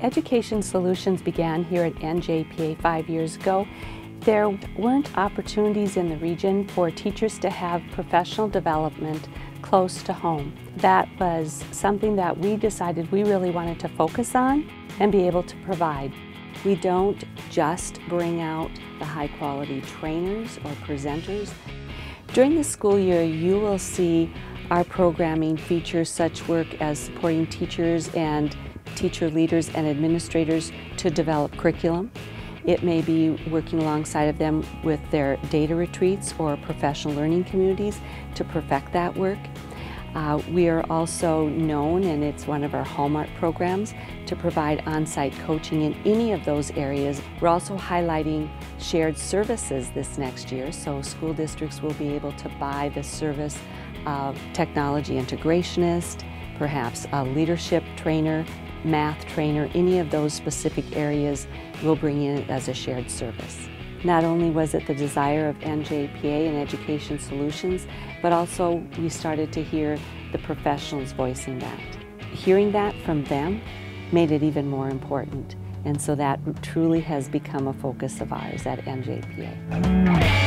Education Solutions began here at NJPA five years ago. There weren't opportunities in the region for teachers to have professional development close to home. That was something that we decided we really wanted to focus on and be able to provide. We don't just bring out the high quality trainers or presenters. During the school year, you will see our programming feature such work as supporting teachers and teacher leaders and administrators to develop curriculum. It may be working alongside of them with their data retreats or professional learning communities to perfect that work. Uh, we are also known, and it's one of our hallmark programs, to provide on-site coaching in any of those areas. We're also highlighting shared services this next year, so school districts will be able to buy the service of technology integrationist, perhaps a leadership trainer, math trainer, any of those specific areas we'll bring in as a shared service. Not only was it the desire of NJPA and Education Solutions, but also we started to hear the professionals voicing that. Hearing that from them made it even more important. And so that truly has become a focus of ours at NJPA.